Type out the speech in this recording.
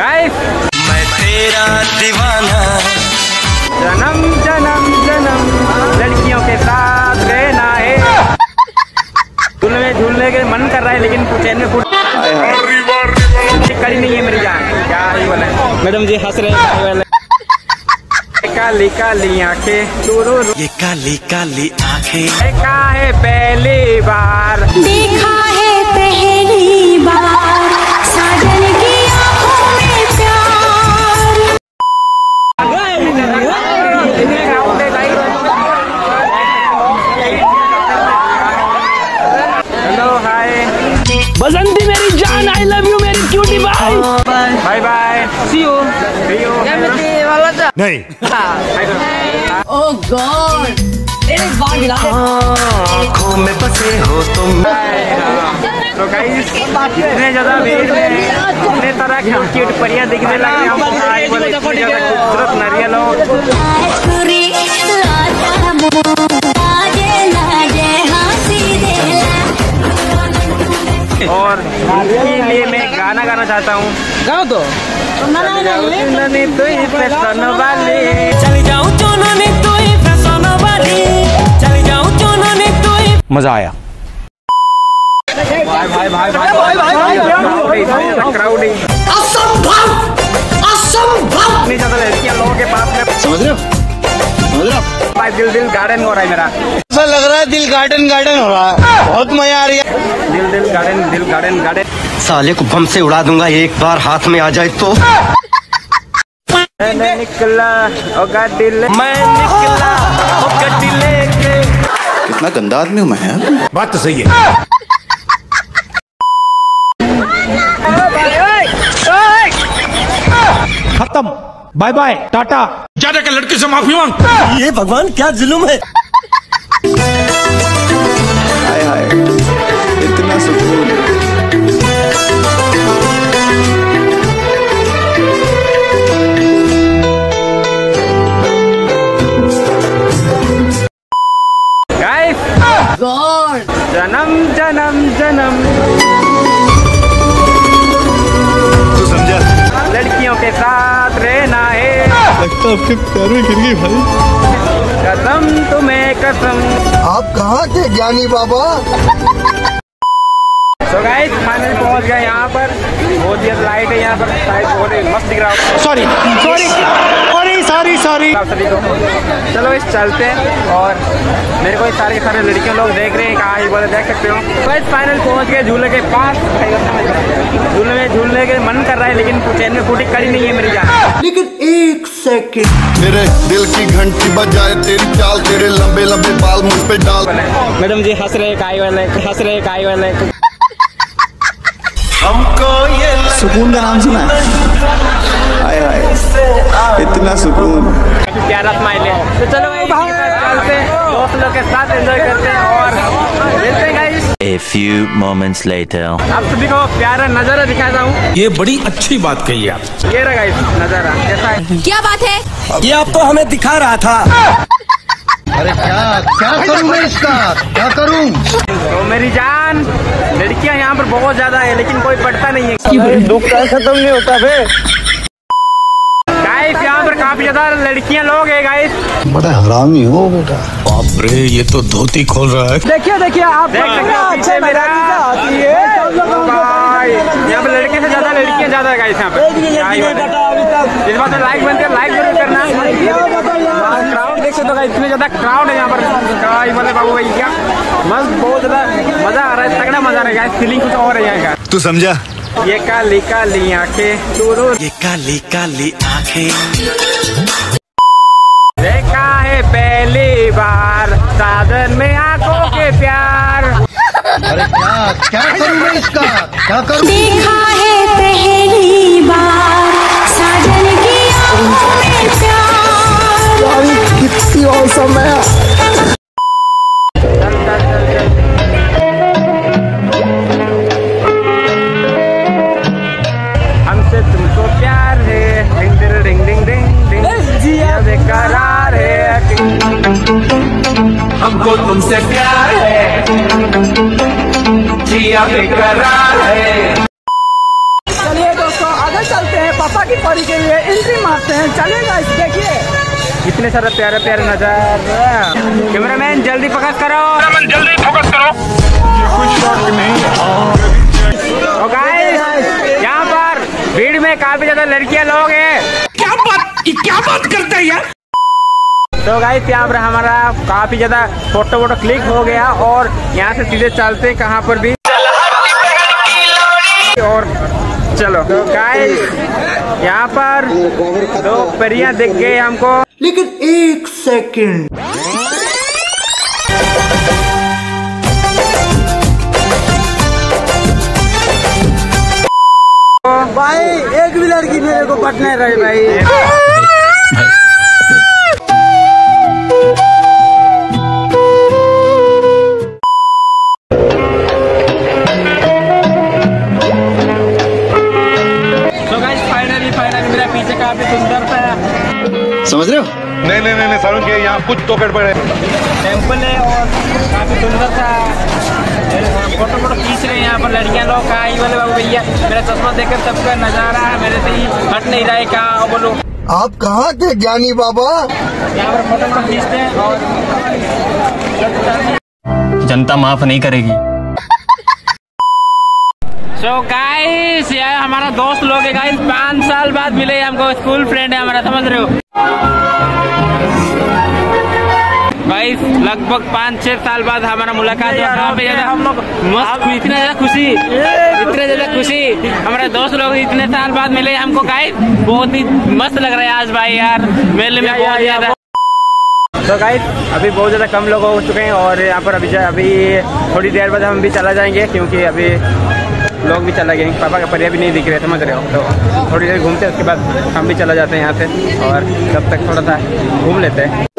Guys मैं तेरा दीवाना। जन्म जन्म जन्म। लड़कियों के साथ रहना है। झूलने में झूलने के मन कर रहा है लेकिन चैन में फुट कड़ी नहीं है मेरी जान। क्या ही बोले। मैडम जी हंस रहे हैं। वाले काली काली आँखें ये काली काली आँखें। देखा है पहली बार। देखा है बसंती मेरी जान आई लव यू मेरी cutie bye bye bye see you see you Oh God! मेरे बाल गिरा दे। आँखों में बसे हो तुम। तो गाइस इतने ज़्यादा भीड़ में इतने तरह की क्यूट परियाँ दिखने लग रही हैं। आज बोले इतनी ज़्यादा खूबसूरत नारियल हो और इसके लिए मैं गाना गाना चाहता हूँ गाओ तो ननी तू ही फ़ैशन वाली चली जाऊँ चोनो ने तू ही फ़ैशन वाली चली जाऊँ चोनो ने तू ही मज़ा आया भाई भाई भाई भाई भाई भाई क्राउडिंग असंभव असंभव इतनी ज़्यादा लड़कियाँ लोगों के पास में हो समझ रहे हो भाई दिल दिल गार्डन हो रहा है मेरा। ऐसा लग रहा है दिल गार्डन गार्डन हो रहा है। बहुत मज़ा आ रही है। दिल दिल गार्डन दिल गार्डन गार्डन साले को बम से उड़ा दूँगा एक बार हाथ में आ जाए तो। मैंने निकला ओ गाड़ी मैं निकला ओ गाड़ी कितना गंदा आदमी हूँ मैं यार। बात तो सही है। खत्म। बाय बाय टाटा। ज़्यादा के लड़के से माफ़ी मांग। ये भगवान क्या जुलूम है? हाय हाय इतना सुकून। आपके पैर में गिर गई भाई। कसम तुम्हें कसम। आप कहाँ थे ज्ञानी बाबा? तो गाइस फाइनल पहुँच गए यहाँ पर। बहुत ज़्यादा लाइट है यहाँ पर। लाइट बहुत मस्त दिख रहा हो। Sorry sorry sorry sorry sorry. आप सभी को चलो इस चलते हैं और मेरे को ये सारे के सारे लड़कियों लोग देख रहे हैं कहाँ ही बोले देख सकते हो। इस फाइनल पहुँच गए झूले के पास। झूले में झूलने के मन कर रहा है लेकिन चैन में फूटी कड़ी नहीं है मेरी जान। लेकिन एक सेकंड मेरे दिल की घंटी बजाए तेरी चाल तेरे लंबे लंबे बाल मुझ पे डाल। मैडम जी हंस रहे काई वाले हंस रहे काई वाले। हमको ये सुकून का नाम सुना है। हाय हाय इतना सुकून। काफ़ी प्यारा स्माइल तो चलो के साथ चलते दोस्त लोग के साथ एंजॉय करते हैं और मिलते हैं guys A few moments later. आप सभी को प्यारा नज़ारा दिखाता हूँ। ये बड़ी अच्छी बात कही आप। ये रहा नज़ारा कैसा है? क्या बात है? ये तो हमें दिखा रहा था। अरे क्या क्या करूँ मैं इसका? क्या करूँ? तो मेरी जान लड़कियाँ यहाँ पर बहुत ज़्यादा है लेकिन कोई पढ़ता नहीं है। दुख का खत्म नहीं होता बे गाइस यहाँ पर काफ़ी ज़्यादा लड़कियाँ लोग है गाइस बड़ा हरामी हो बेटा। बाप रे ये तो धोती खोल रहा है। देखिए देखिए आप देख सकते हो पीछे मेरा यहाँ पर लड़के से ज़्यादा लड़कियाँ ज़्यादा है गाइस यहाँ है। इस बात लाइक बनते लाइक ज़रूर करना। सकते हो guys, इतने ज़्यादा क्राउड है यहाँ पर। क्या ही बाबू भाई क्या? मस्त बहुत ज़्यादा मज़ा आ रहा है तगड़ा मज़ा आ रहा है फीलिंग कुछ और है यहाँ का। तू समझा? ये काली काली आँखें ये काली काली आँखें। देखा है पहली बार साधन में आँखों के प्यार। अरे क्या क्या करूँ मैं इसका? क्या करूँ? देखा है पहली बार साजन की डिंग जिया। बेकरार है। हमको तुमसे प्यार है। जिया बेकरार है। की परी के लिए एंट्री मारते हैं। चलेगा इस देखिए। इतने सारे प्यारे प्यारे नज़ारा कैमरामैन जल्दी फोकस करो। जल्दी फोकस करो। तो गाइस यहाँ पर भीड़ में काफ़ी ज़्यादा लड़कियाँ लोग हैं। क्या बात क्या बात करते हैं यार? तो गाइस यहाँ पर हमारा काफ़ी ज़्यादा फ़ोटो वोटो क्लिक हो गया और यहाँ से सीधे चलते हैं कहाँ पर भी। और चलो तो गाइस यहाँ पर दो परियाँ दिख गए हमको। लेकिन एक सेकंड। भाई एक भी लड़की मेरे को पटने रही भाई। काफ़ी सुंदर सा समझ रहे हो? नहीं नहीं नहीं सारुण के यहाँ कुछ तो गड़बड़ है। टेंपल है और काफ़ी सुंदर सा फ़ोटो फ़ोटो खींच रहे हैं यहाँ पर लड़कियाँ लोग कहा ये वाले बाबू भैया। मेरा चश्मा देखकर सबका नज़ारा है मेरे से ही हट नहीं रहा है कहा बोलो? आप कहाँ थे ज्ञानी बाबा? यहाँ पर फ़ोटो फ़ोटो खींचते हैं और जनता माफ़ नहीं करेगी। सो गाइस ये हमारा दोस्त लोग है गाइस पाँच साल बाद मिले हमको स्कूल फ्रेंड है हमारा समझ रहे हो? गाइस लगभग पाँच छह साल बाद हमारा मुलाकात हुआ। ज़्यादा हम लोग मस्त इतना ज़्यादा खुशी इतने ज़्यादा खुशी। हमारे दोस्त लोग इतने साल बाद मिले हमको गाइस बहुत ही मस्त लग रहा है आज भाई यार मेले में बहुत ज़्यादा। तो गाइस अभी बहुत ज़्यादा कम लोग हो चुके हैं और यहाँ पर अभी अभी थोड़ी देर बाद हम भी चला जाएँगे क्योंकि अभी लोग भी चला गए पापा का परिया भी नहीं दिख रहे समझ रहे हो। तो थोड़ी देर घूमते हैं, उसके बाद हम भी चला जाते हैं यहाँ से, और तब तक थोड़ा सा घूम लेते हैं।